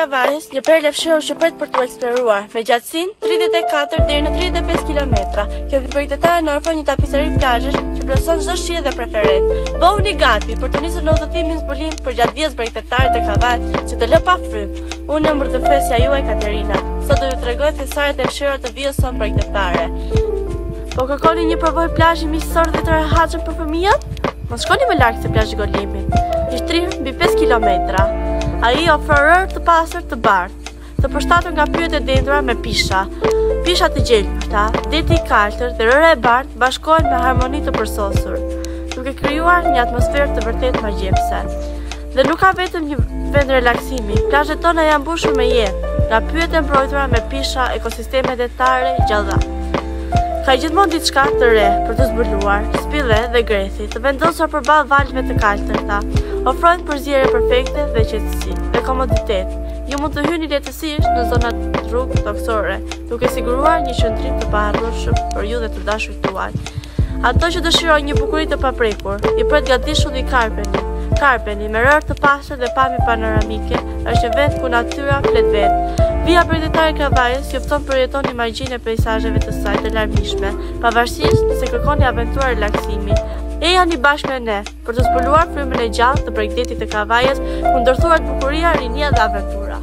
Kavajës, një perlë e fshehur që pret për t'u eksploruar, me gjatësinë 34 deri në 35 kilometra. Kjo vijë bregdetare na ofron një tapiseri plazhesh që plotëson çdo shije dhe preferencë. Bëhuni gati për të nisur një udhëtim zbulim përgjatë vijës bregdetare të Kavajës që të lë pa frymë. Unë jam rrëfyesja juaj Katerina. Sot do ju tregoj thesaret e fshehura të vijës sonë bregdetare. Po kërkoni një përvojë plazhi miqësor dhe të rehatshëm për fëmijët? Mos shkoni më larg se plazhi Golemi. I shtrirë mbi 5 kilometra. Ai ofron rërë të pastër të bardhë, të përshtatur nga pyjet e dendura me pisha. Pisha të gjelbërta, deti i kaltër dhe rëra e bardhë bashkohen me harmoni të përsosur, duke krijuar një atmosferë të vërtetë magjepse. Dhe nuk ka vetëm një vend relaksimi, plazhet tona janë mbushur me jetë, nga pyjet e mbrojtura me pisha, ekosisteme detare të gjalla. Ka gjithmonë diçka të re për të zbuluar, Spille dhe Grethi, të vendosur përballë valëve të kaltërta, ofrojnë përzierje perfekte dhe qetësi dhe komoditet. Ju mund të hyni lehtësisht në zonat rrugë tokësore, duke siguruar një qëndrim të paharrueshëm për ju dhe të dashurit tuaj. Ato që dëshirojnë një bukuri të paprekur, i pret gadishulli Karpeni. Karpeni, me rërë të pastër dhe pamje panoramike, është një vend ku natyra flet vetë. Vija bregdetare e Kavajës ju fton të përjetoni magjinë e pejsazheve të saj të larmishme, pavarësisht nëse kërkoni aventura relaksimi. Ejani bashkë me ne, për të zbuluar frymën e gjallë të bregdetit të Kavajës, ku ndërthuret bukuria, rinia dhe aventura.